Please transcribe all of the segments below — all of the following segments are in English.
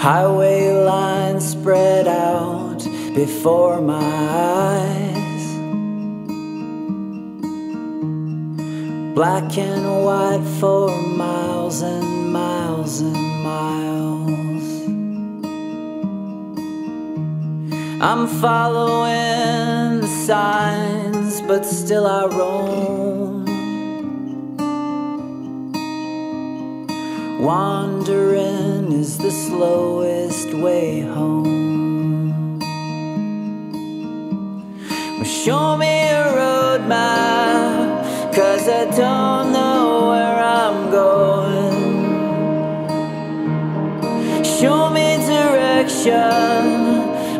Highway lines spread out before my eyes. Black and white for miles and miles and miles. I'm following the signs, but still I roam. Wandering is the slowest way home. Well, show me a road map, cause I don't know where I'm going. Show me direction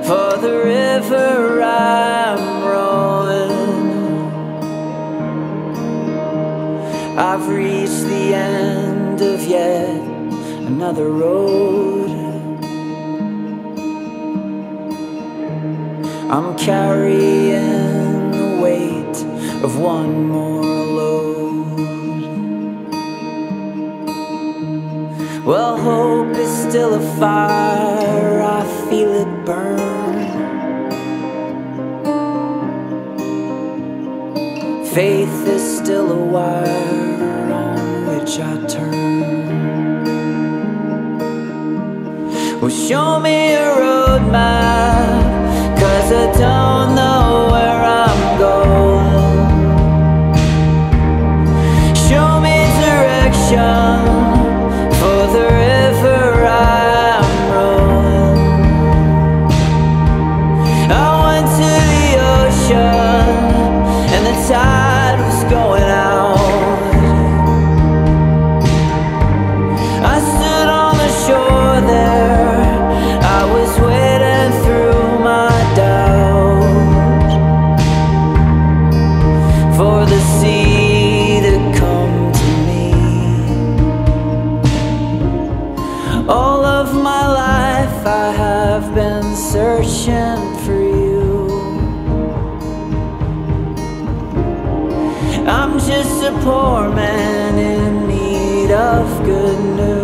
for the river I'm rowing. I've reached the end of yet another road. I'm carrying the weight of one more load. Well, hope is still a fire, I feel it burn. Faith is still a wire on which I turn. Show me a road cause I don't know searching for you. I'm just a poor man in need of good news.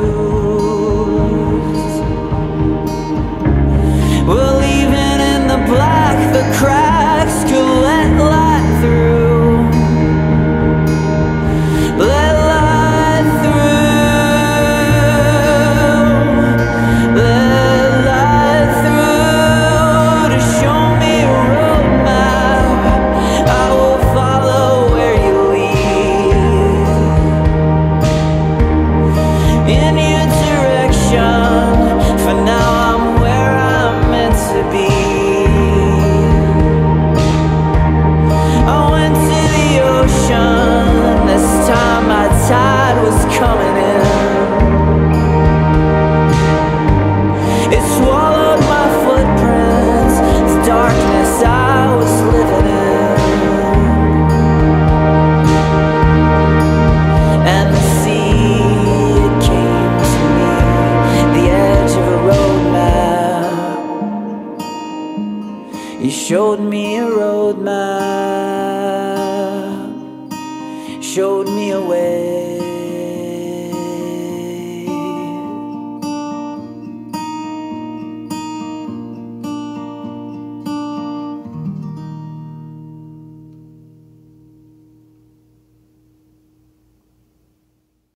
You showed me a road map, showed me a way.